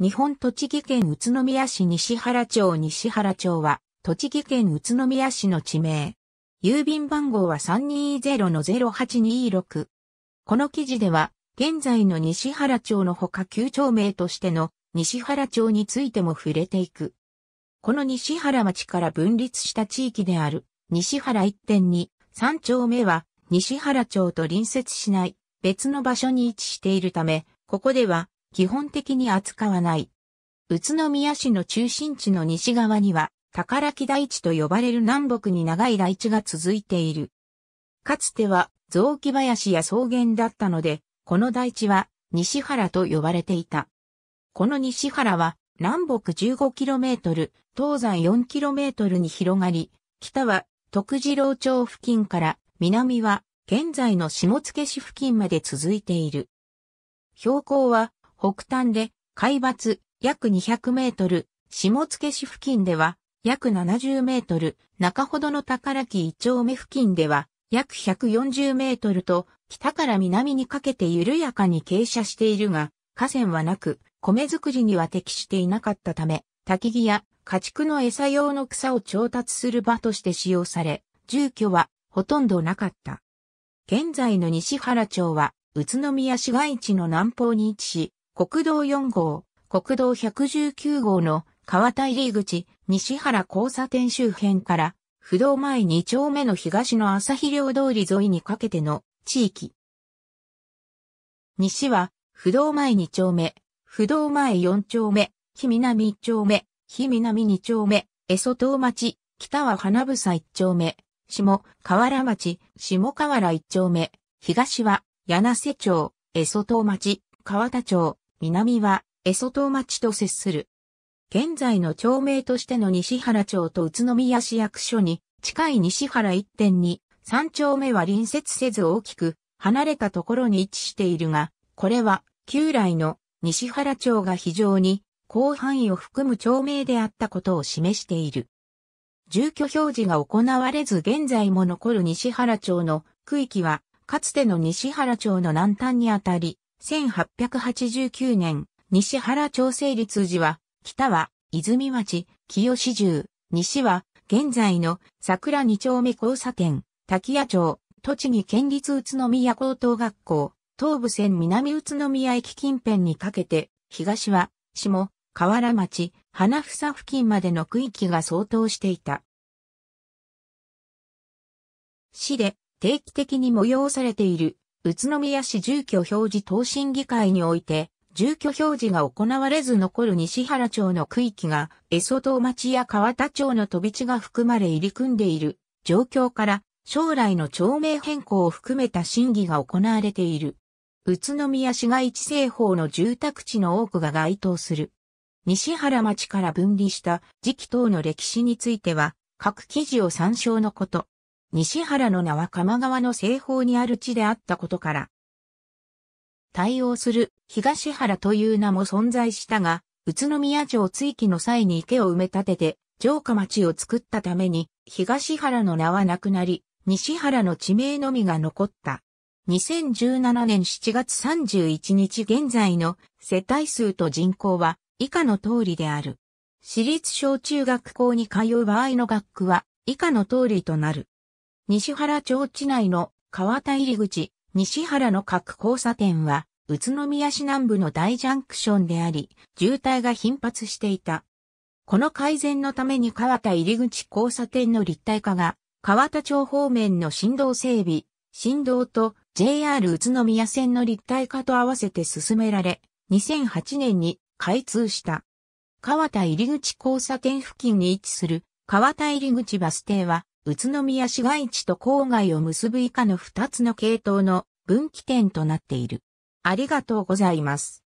日本栃木県宇都宮市西原町西原町は、栃木県宇都宮市の地名。郵便番号は320-0826。この記事では、現在の西原町のほか旧町名としての西原町についても触れていく。この西原町から分立した地域である西原一点に3丁目は西原町と隣接しない別の場所に位置しているため、ここでは基本的に扱わない。宇都宮市の中心地の西側には、宝木台地と呼ばれる南北に長い台地が続いている。かつては雑木林や草原だったので、この台地は西原と呼ばれていた。この西原は南北 15km、東西 4km に広がり、北は徳次郎町付近から南は現在の下野市付近まで続いている。標高は北端で海抜約200メートル、下付市付近では約70メートル、中ほどの宝木一丁目付近では約140メートルと北から南にかけて緩やかに傾斜しているが、河川はなく、米作りには適していなかったため、焚き木や家畜の餌用の草を調達する場として使用され、住居はほとんどなかった。現在の西原町は、宇都宮市街地の南方に位置し、国道4号、国道119号の川田入り口、西原交差点周辺から、不動前2丁目の東の朝日寮通り沿いにかけての地域。西は、不動前2丁目、不動前4丁目、日南1丁目、日南2丁目、江蘇東町、北は花房1丁目、下河原町、下河原1丁目、東は柳瀬町、江蘇東町、川田町、南は、江蘇東町と接する。現在の町名としての西原町と宇都宮市役所に、近い西原一点に、三丁目は隣接せず大きく、離れたところに位置しているが、これは、旧来の西原町が非常に広範囲を含む町名であったことを示している。住居表示が行われず現在も残る西原町の区域は、かつての西原町の南端にあたり、1889年、西原町成立時は、北は泉町、清志住、西は現在の桜二丁目交差点、滝谷町、栃木県立宇都宮高等学校、東武線南宇都宮駅近辺にかけて、東は下、河原町、花房付近までの区域が相当していた。市で定期的に催されている宇都宮市住居表示等審議会において、住居表示が行われず残る西原町の区域が、江蘇東町や川田町の飛び地が含まれ入り組んでいる状況から、将来の町名変更を含めた審議が行われている。宇都宮市街地西方の住宅地の多くが該当する。西原町から分離した時期等の歴史については、各記事を参照のこと。西原の名は鎌川の西方にある地であったことから、対応する東原という名も存在したが、宇都宮城追記の際に池を埋め立てて城下町を作ったために東原の名はなくなり、西原の地名のみが残った。2017年7月31日現在の世帯数と人口は以下の通りである。私立小中学校に通う場合の学区は以下の通りとなる。西原町地内の川田入口、西原の各交差点は、宇都宮市南部の大ジャンクションであり、渋滞が頻発していた。この改善のために川田入口交差点の立体化が、川田町方面の振動整備、振動と JR 宇都宮線の立体化と合わせて進められ、2008年に開通した。川田入口交差点付近に位置する川田入口バス停は、宇都宮市街地と郊外を結ぶ以下の2つの系統の分岐点となっている。ありがとうございます。